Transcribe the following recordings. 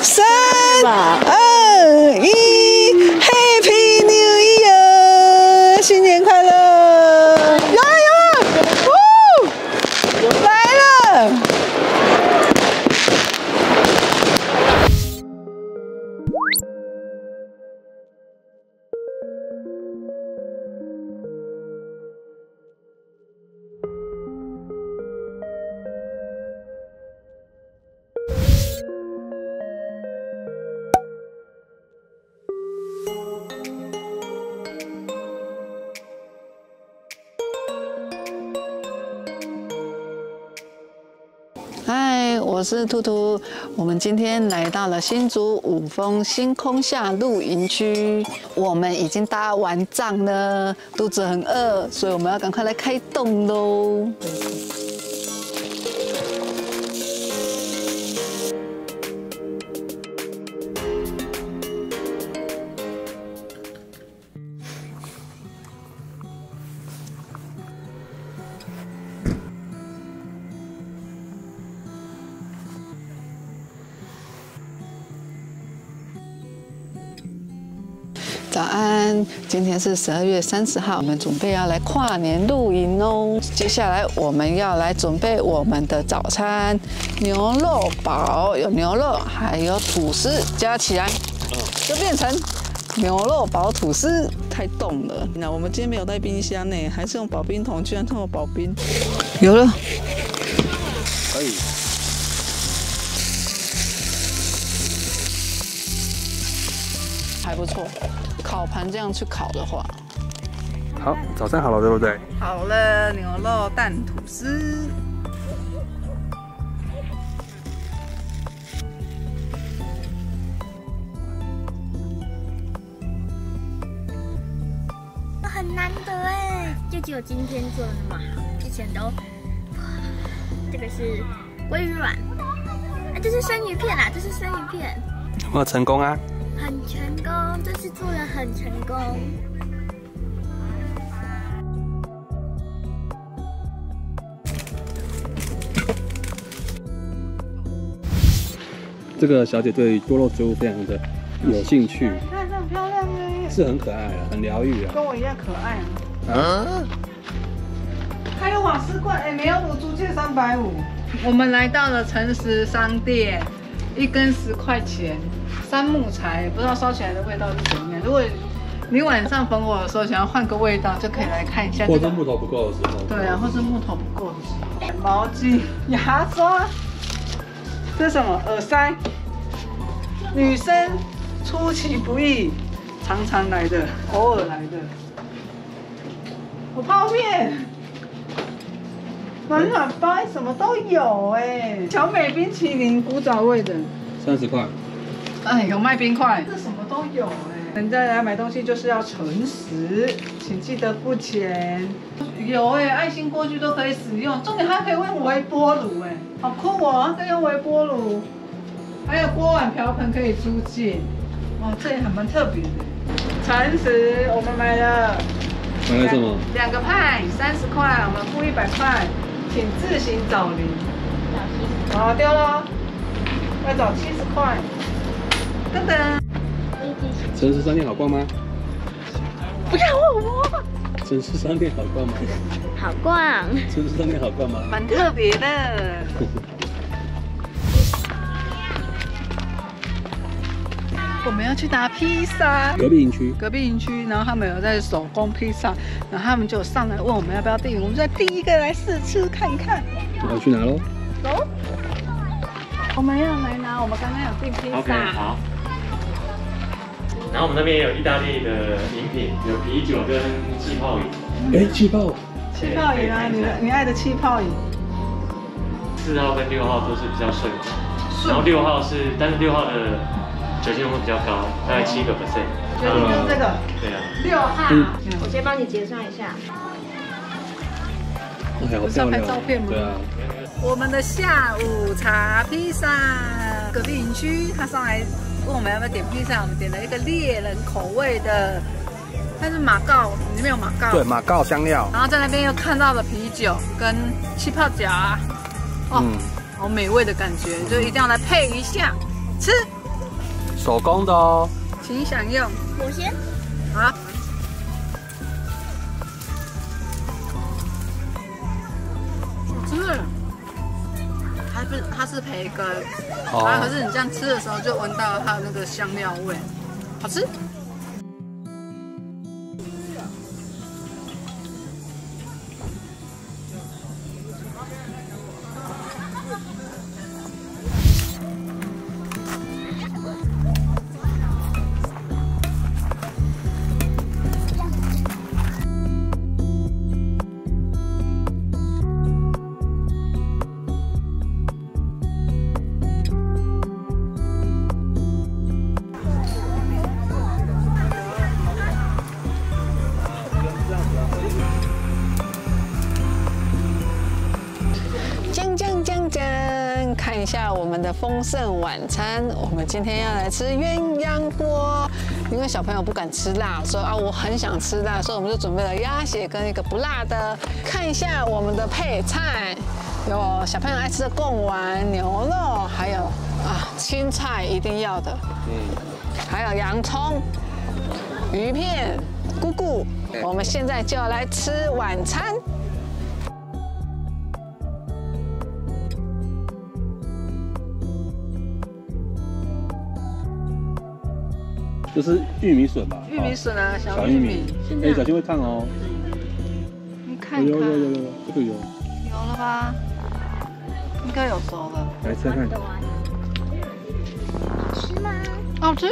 三二我是兔兔。我们今天来到了新竹五峰星空下露营区，我们已经搭完帐了，肚子很饿，所以我们要赶快来开动喽。早安，今天是十二月三十号，我们准备要来跨年露营哦。接下来我们要来准备我们的早餐，牛肉堡有牛肉，还有吐司，加起来就变成牛肉堡吐司。太冻了，那我们今天没有带冰箱呢，还是用保冰桶，居然这么保冰。有了，烤盘这样去烤的话，好，早餐好了，对不对？好了，牛肉蛋吐司。很难得哎，就只有今天做的那么好，之前都，这个是微软，啊，这是生鱼片啦，这是生鱼片，有没有成功啊？很成功，这次做的很成功。这个小姐对多肉植物非常的有兴趣，看，很漂亮哎，是很可爱啊，很疗愈啊。跟我一样可爱啊。啊？还有瓦斯罐，哎，没有我租借三百五。我们来到了诚实商店，一根十块钱，杉木材，不知道烧起来的味道是怎么样。如果你晚上焚火的时候想要换个味道，就可以来看一下、这个。或者木头不够的时候。对啊，或是木头不够的时候。毛巾、牙刷，这是什么？耳塞。女生出其不意，常常来的，偶尔来的。我泡面，暖暖包什么都有哎。小美冰淇淋，古早味的，三十块。哎，有卖冰块，这什么都有哎。人家来买东西就是要诚实，请记得付钱。有哎，爱心锅具都可以使用，重点还可以用微波炉哎，好酷哦，可以用微波炉。还有锅碗瓢盆可以租借，哦，这也还蛮特别的。诚实，我们买了，买了什么？两个派，三十块，我们付一百块，请自行找零。好，丢了，要找七十块。噔噔。城市商店好逛吗？不要问我。城市商店好逛吗？好逛。城市商店好逛吗？蛮特别的。我们要去拿披萨，隔壁营区，隔壁营区，然后他们有在手工披萨，然后他们就上来问我们要不要订，我们就第一个来试吃看看。我要去拿喽，走，我们要来拿，我们刚刚有订披萨。然后我们那边也有意大利的饮品，有啤酒跟气泡饮。哎，气泡，气泡饮啊，你你爱的气泡饮。四号跟六号都是比较顺口，然后六号是，但是六号的。酒精浓度比较高，大概七个 percent。决定用这个。对啊。六号，我先帮你结算一下。不是要拍照片吗？对啊。我们的下午茶披萨，隔壁营区他上来问我们要不要点披萨，我们点了一个猎人口味的，它是马告，里面有马告。对，马告香料。然后在那边又看到了啤酒跟气泡夹，哦，好美味的感觉，就一定要来配一下吃。手工的哦。请享用。我先。好。吃。它不，它是培根，啊，可是你这样吃的时候就闻到它的那个香料味，好吃。的丰盛晚餐，我们今天要来吃鸳鸯锅。因为小朋友不敢吃辣，说啊我很想吃辣，所以我们就准备了鸭血跟一个不辣的。看一下我们的配菜，有小朋友爱吃的贡丸、牛肉，还有啊青菜一定要的，嗯，还有洋葱、鱼片、菇菇。我们现在就要来吃晚餐。这是玉米笋吧？玉米笋啊，小玉米。哎，小心会烫哦。你看看。有有有有有，这个有。有了吧？应该有熟了。来吃看。好吃吗？好吃。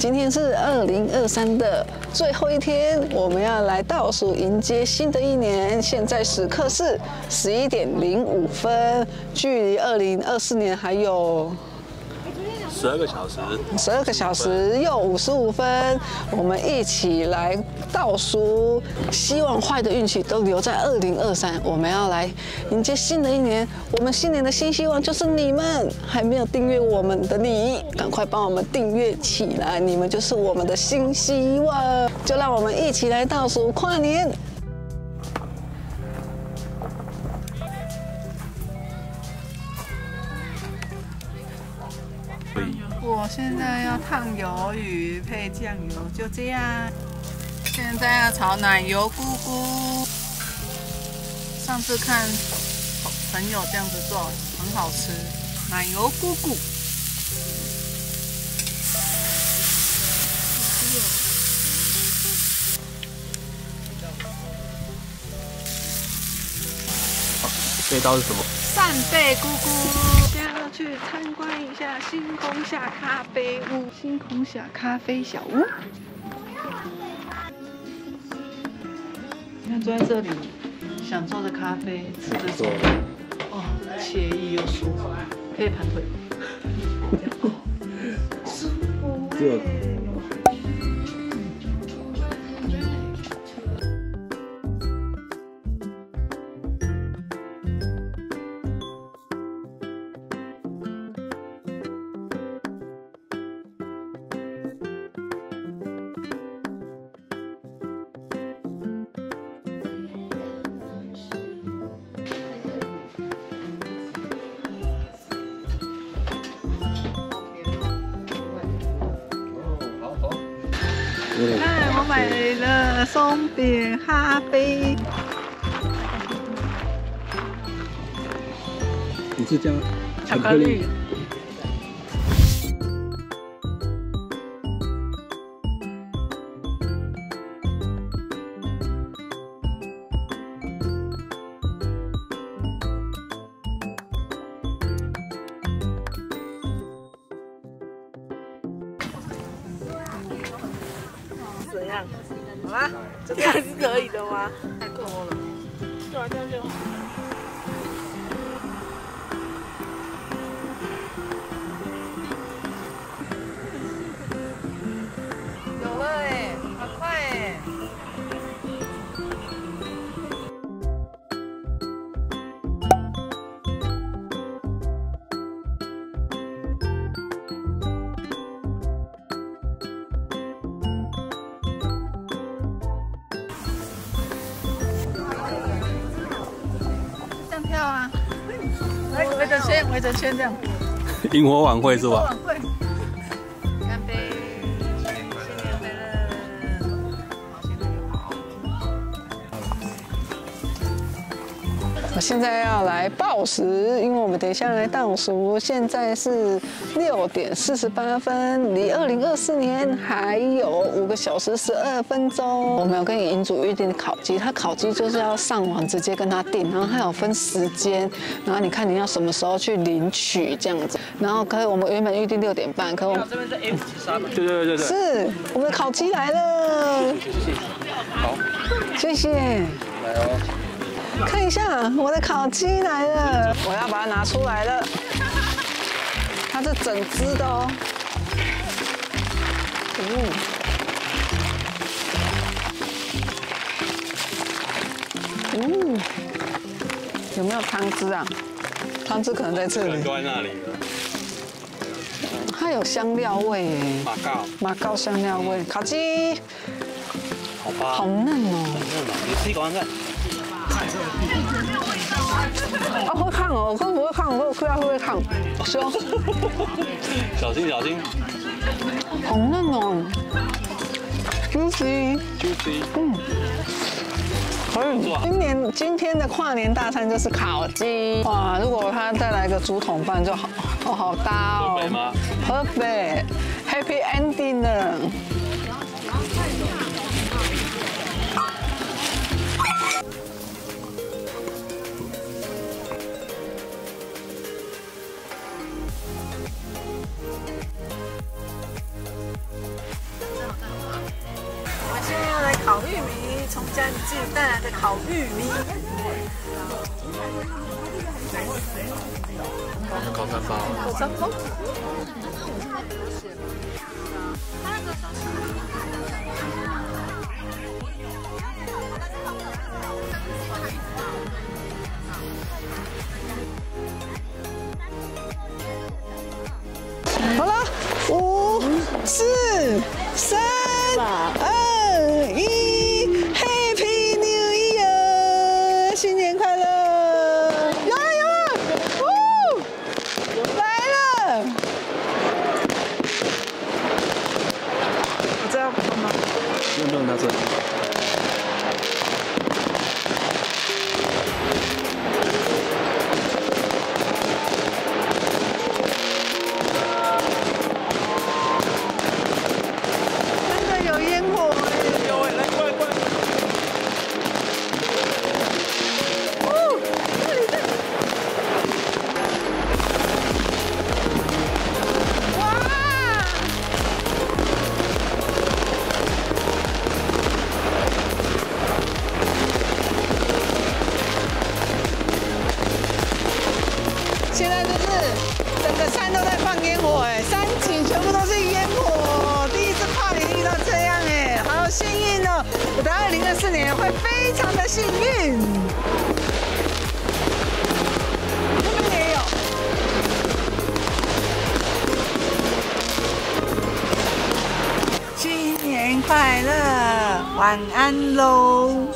今天是二零二三的最后一天，我们要来倒数迎接新的一年。现在时刻是十一点零五分，距离二零二四年还有。十二个小时，十二个小时又五十五分，我们一起来倒数，希望坏的运气都留在二零二三。我们要来迎接新的一年，我们新年的新希望就是你们，还没有订阅我们的你，赶快帮我们订阅起来，你们就是我们的新希望。就让我们一起来倒数跨年。现在要烫鱿鱼配酱油，就这样。现在要炒奶油菇菇。上次看朋友这样子做，很好吃。奶油菇菇。这道是什么？扇贝菇菇。去参观一下星空下咖啡屋，星空下咖啡小屋。你看坐在这里，享受着咖啡，吃着手，哦，惬意又舒服，可以盘腿。舒服。看，我买了松饼咖啡。你是加巧克力？样？好吗？这样是可以的吗？太多了。对啊，这样就好。啊！来围着圈，围着圈这样。萤火晚会是吧？晚会。我现在要来报时，因为我们等一下来倒数，现在是六点四十八分，离二零二四年还有五个小时十二分钟。我们有跟银主预定烤鸡，他烤鸡就是要上网直接跟他订，然后他有分时间，然后你看你要什么时候去领取这样子。然后可以，我们原本预定六点半，可我们对对对对对。是我们的烤鸡来了，好，谢谢。来哦。看一下，我的烤鸡来了，我要把它拿出来了。它是整只的哦。嗯。嗯。有没有汤汁啊？汤汁可能在这里。都在那里。它有香料味耶。马告。马告香料味，烤鸡。好吧。好嫩哦。好嫩哦，你吃一口看看。啊，会看哦，我看不会看，我看会不会看，凶。小心小心。好嫩哦，juicy。juicy。嗯。可以。今年今天的跨年大餐就是烤鸡。哇，如果他再来个竹筒饭就好，哦，好搭哦。合北吗？Perfect，Happy ending 了。玉米。烤三包。烤三包。快乐，晚安喽。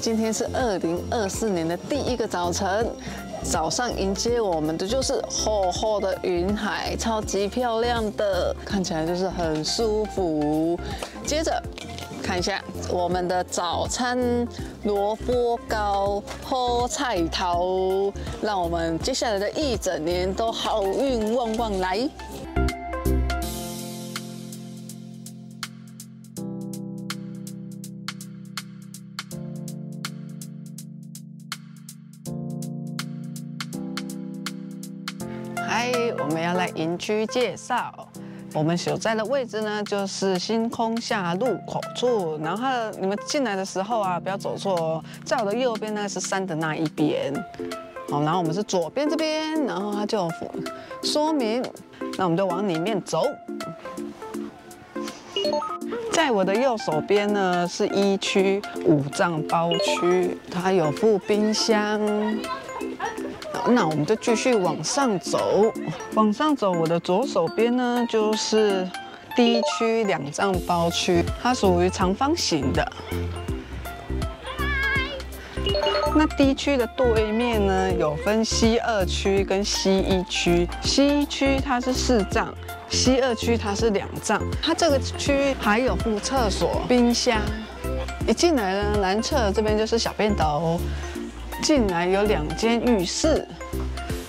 今天是二零二四年的第一个早晨，早上迎接我们的就是厚厚的云海，超级漂亮的，看起来就是很舒服。接着看一下我们的早餐，萝卜糕、喝菜头，让我们接下来的一整年都好运旺旺来。我们要来营区介绍。我们所在的位置呢，就是星空下路口处。然后你们进来的时候啊，不要走错哦。在我的右边呢是山的那一边，好，然后我们是左边这边，然后它就有说明。那我们就往里面走。在我的右手边呢是一区五脏包区，它有副冰箱。那我们就继续往上走，往上走，我的左手边呢就是 D 区两丈包区，它属于长方形的。那 D 区的对面呢，有分 C 二区跟 C 一区。C 一区它是四丈，C 二区它是两丈。它这个区还有附厕所、冰箱。一进来呢，南侧这边就是小便斗。进来有两间浴室，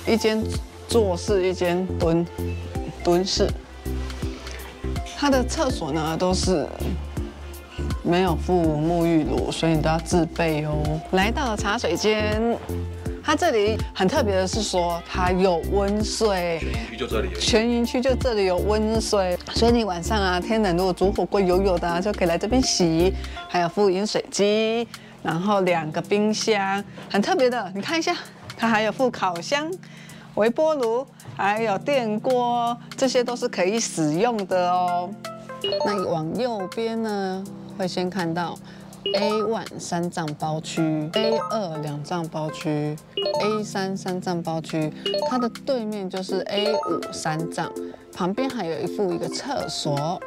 一间坐室，一间蹲蹲室。它的厕所呢都是没有附沐浴露，所以你都要自备哦。来到了茶水间，它这里很特别的是说它有温水，全营区就这里，全营区就这里有温水，所以你晚上啊天冷如果煮火锅油油的啊，就可以来这边洗，还有附饮水机。然后两个冰箱很特别的，你看一下，它还有副烤箱、微波炉，还有电锅，这些都是可以使用的哦。那往右边呢，会先看到 A one 三藏包区、A 二两藏包区、A 三三藏包区，它的对面就是 A 五三藏，旁边还有一副一个厕所。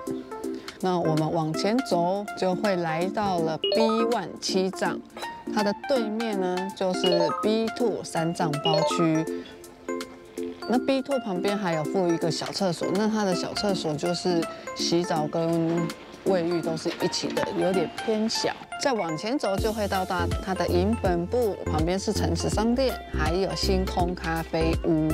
那我们往前走，就会来到了 B one 七藏，它的对面呢就是 B two 三藏包区。那 B 二旁边还有附一个小厕所，那它的小厕所就是洗澡跟卫浴都是一起的，有点偏小。再往前走就会到达它的营本部，旁边是城市商店，还有星空咖啡屋。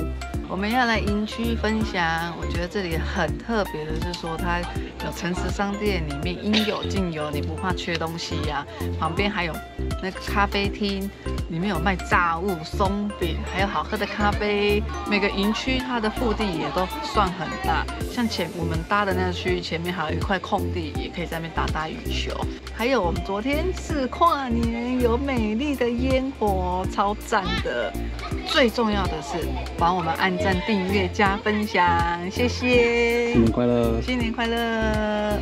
我们要来营区分享，我觉得这里很特别的是说，它有城市商店，里面应有尽有，你不怕缺东西呀。旁边还有那个咖啡厅，里面有卖炸物、松饼，还有好喝的咖啡。每个营区它的腹地也都算很大，像前我们搭的那个区域前面还有一块空地，也可以在那边打打羽球。还有我们昨天是跨年，有美丽的烟火，超赞的。最重要的是帮我们按赞、订阅、加分享，谢谢！新年快乐！新年快乐！